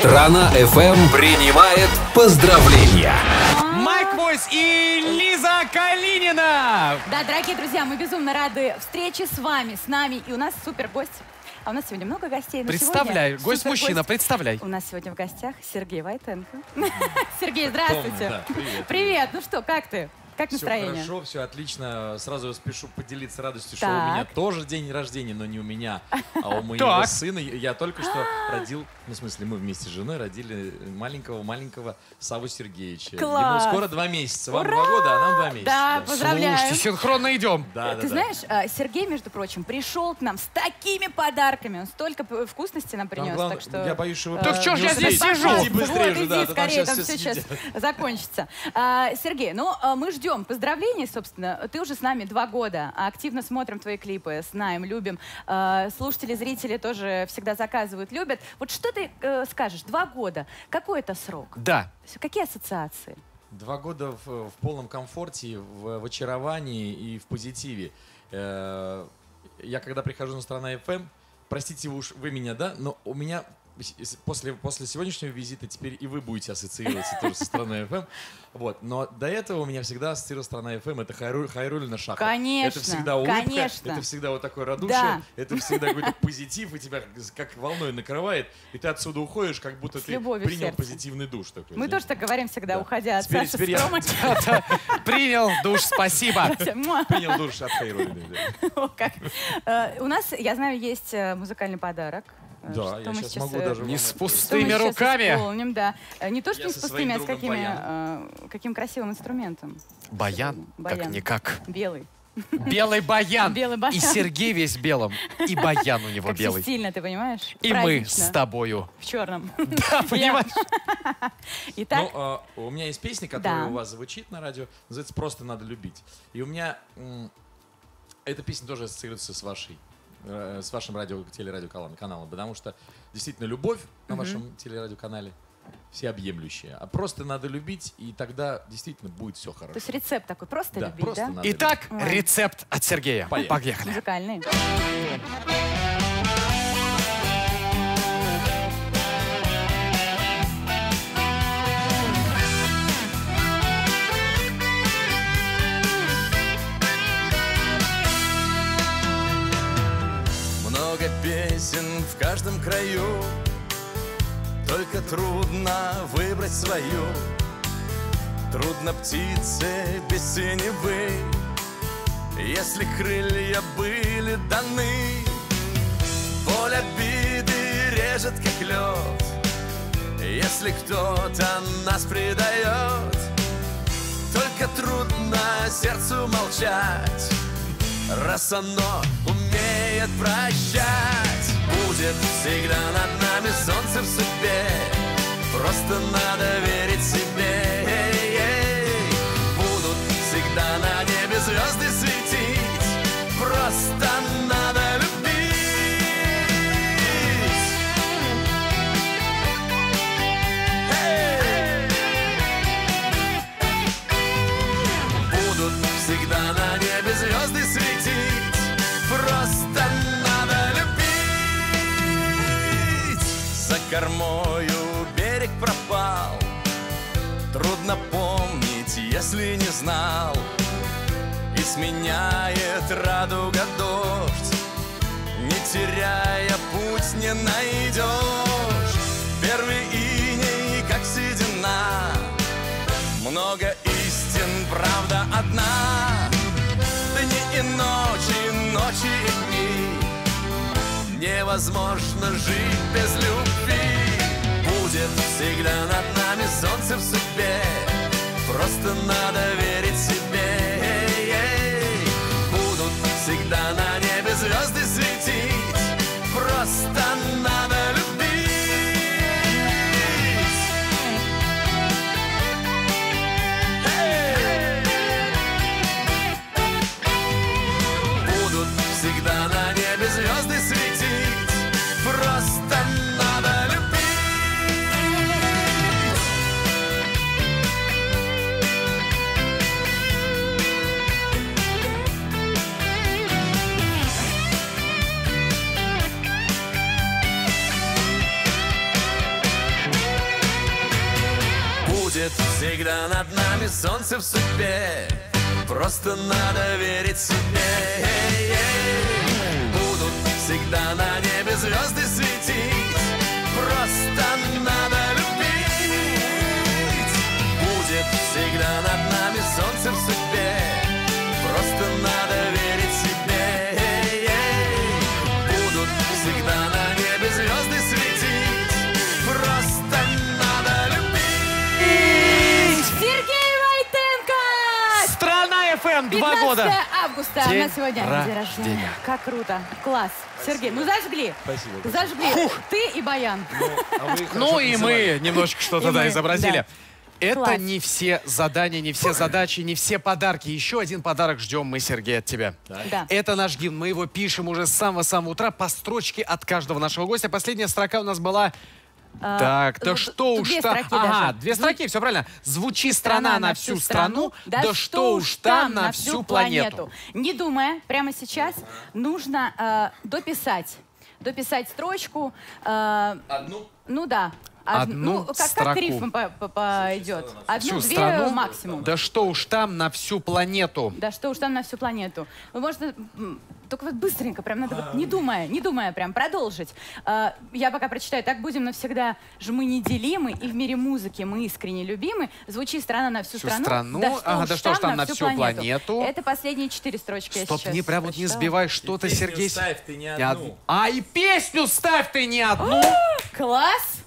Страна FM принимает поздравления. Майк Войс и Лиза Калинина. Да, дорогие друзья, мы безумно рады встрече с вами, с нами. И у нас супер гость. А у нас сегодня много гостей. но Представляй, сегодня гость-мужчина, супергость. представляй. У нас сегодня в гостях Сергей Войтенко. Сергей, здравствуйте. да, привет. Привет, ну что, как ты? Как Все настроение? хорошо, все отлично. Сразу спешу поделиться радостью, что Так. у меня тоже день рождения, но не у меня, а у моего Так. сына. Я только что родил, ну, в смысле, мы вместе с женой родили маленького-маленького Саву Сергеевича. Класс! Ему скоро два месяца. Вам два года, а нам два месяца. Да, поздравляю. Слушайте, синхронно идем. Да, да, Ты да. знаешь, а, Сергей, между прочим, пришел к нам с такими подарками. Он столько п- вкусностей нам Там принес, главное, так что... я боюсь, что вы э, Так чё ж я здесь сижу? Иди быстрее вот, же, иди то там скорее, щас там все все сейчас съедят. закончится. А, Сергей, ну, а, мы ждем поздравлений, собственно. Ты уже с нами два года, а активно смотрим твои клипы, знаем, любим. А, Слушатели, зрители тоже всегда заказывают, любят. Вот что ты э, скажешь? Два года. Какой это срок? Да. Какие ассоциации? Два года в, в полном комфорте, в, в очаровании и в позитиве. Э, Я когда прихожу на страна FM, простите уж вы меня, да, но у меня после, после сегодняшнего визита теперь и вы будете ассоциироваться тоже со страной FM. Вот. Но до этого у меня всегда ассоциировалась страна FM. Это Хайруль, Хайрулина Шахов. Конечно, Это всегда улыбка, конечно. это всегда вот такое радушие, Да. это всегда какой-то позитив, и тебя как волной накрывает, и ты отсюда уходишь, как будто С ты принял позитивный душ такой. Мы тоже так говорим всегда, Да. уходя от Теперь- Саши теперь я-. Принял душ, спасибо. Принял душ от как. Э, У нас, я знаю, есть э, музыкальный подарок. Э, Да, что я мы сейчас могу э, даже Не с мы пустыми руками. исполним, да. Э, Не то, что Я не с пустыми, а с какими, э, каким красивым инструментом. Баян, Баян. как-никак. Белый. Белый баян. Белый баян. И Сергей весь белым. И баян у него Как белый. стильно, ты понимаешь? И мы Празднично. с тобою. В черном. Да, понимаешь? Итак, Ну, а, у меня есть песня, которая Да. у вас звучит на радио, называется «Просто надо любить». И у меня эта песня тоже ассоциируется с вашей, э, с вашим радио, телерадиоканалом, каналом, потому что действительно любовь на вашем телерадиоканале всеобъемлющая. А просто надо любить, и тогда действительно будет все то хорошо. есть рецепт такой, просто Да, любить, просто да? надо Итак, Ой. рецепт от Сергея. Поехали. Поехали. Музыкальный. Песен в каждом краю. Только трудно выбрать свою. Трудно птице без синевы. Если крылья были даны Боль обиды режет как лед. Если кто-то нас предает Только трудно сердцу молчать. Раз оно умеет прощать. Будет всегда над нами солнце в судьбе. Просто надо верить себе. Будут всегда на небе звезды светить кормою берег пропал. Трудно помнить, если не знал. И сменяет радуга дождь Не теряя путь не найдешь Невозможно жить без любви. Будет всегда над нами солнце в судьбе. Просто надо верить всегда над нами солнце в судьбе Просто надо верить себе. Будут всегда на небе звезды светить два 15 года. августа. День У нас сегодня день рождения. рождения. Как круто. Класс. Сергей, ну зажгли. Спасибо. Зажгли. Ты и Баян. Ну и мы немножечко что-то да изобразили. да. Это Класс. не все задания, не все задачи, не все подарки. Еще один подарок ждем мы, Сергей, от тебя. Да. Это наш гимн. Мы его пишем уже с самого-самого утра по строчке от каждого нашего гостя. Последняя строка у нас была... Так, да вот что уж две там... строки Ага, даже. две строки, все правильно. Звучи страна на всю страну, да что уж там на всю планету. Не думая, прямо сейчас нужно э, дописать. Дописать строчку. э, Одну? ну да. Одну ну, как, как строку. к рифмам по- по- пойдет. Всю Одну-две страну, максимум. да что уж там на всю планету. Да что уж там на всю планету. Вы можно м, только вот быстренько, прям надо вот не думая, не думая, прям продолжить. А, я пока прочитаю. Так будем навсегда ж мы неделимы, и в мире музыки мы искренне любимы. Звучи страна на всю, Всю страну. страну, да что, ага, да что ж там на всю планету. Это последние четыре строчки я Стоп, сейчас не прям вот не сбивай что-то, Сергей. ставь ты не Не одну. од- А, и песню ставь ты не одну. Класс!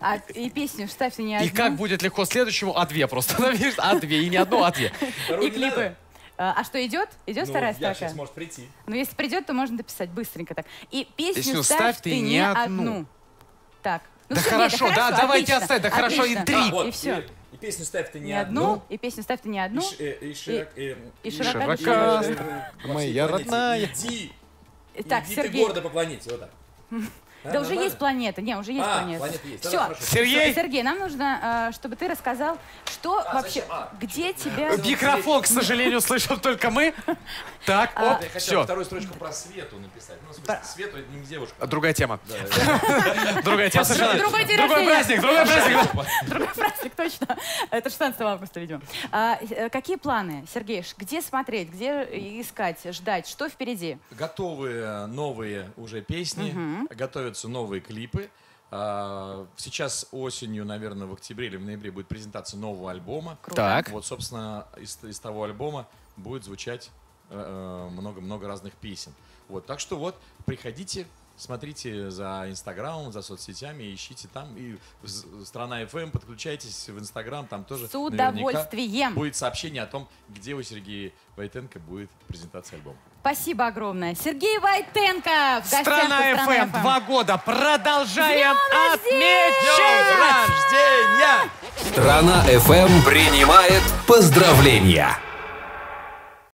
А, и песню вставь ты не одну. И как будет легко следующему? А две просто. А две, и не одну, а две. И клипы. А, а что, идет? Идет вторая Ну, я строка? сейчас может прийти. Ну, если придет, то можно дописать быстренько так. И песню, Песню ставь, ты не одну. Так. Ну, Да Сергей, хорошо, да, давайте отлично, оставить, да хорошо, и отлично. три. А, вот, И все. И, и песню ставь ты не, Не одну, и песню ставь ты не одну. И, э, и широк- э, и и широка широка моя родная. Иди, Так, иди ты Сергей. гордо по планете, вот так. А, Да уже есть планета. Не, уже есть А, планета. планета есть. Все. Сергей! Сергей, нам нужно, э, чтобы ты рассказал, что вообще, зачем? А, где тебя... Микрофон, к сожалению, слышим только мы. Так, А, оп, Я хотел все. вторую строчку про Свету написать. Ну, в смысле, Свету это не девушка. Другая тема. Другая тема совершенно. Другой день Другой рождения. праздник, другой праздник. Другой праздник, точно. Это 16 августа, видимо. А, э, какие планы, Сергей? Где смотреть, где искать, ждать? Что впереди? Готовы новые уже песни, готовятся новые клипы. А, Сейчас осенью, наверное, в октябре или в ноябре будет презентация нового альбома. Так. Вот, собственно, из, из того альбома будет звучать э, много-много разных песен. Вот, так что вот, приходите, смотрите за Инстаграмом, за соцсетями, ищите там. И страна FM, подключайтесь в Инстаграм, там тоже С удовольствием. будет сообщение о том, где у Сергея Войтенко будет презентация альбома. Спасибо огромное. Сергей Войтенко в Страна «Страна ФМ, два года. Продолжаем отмечать! Страна FM принимает поздравления.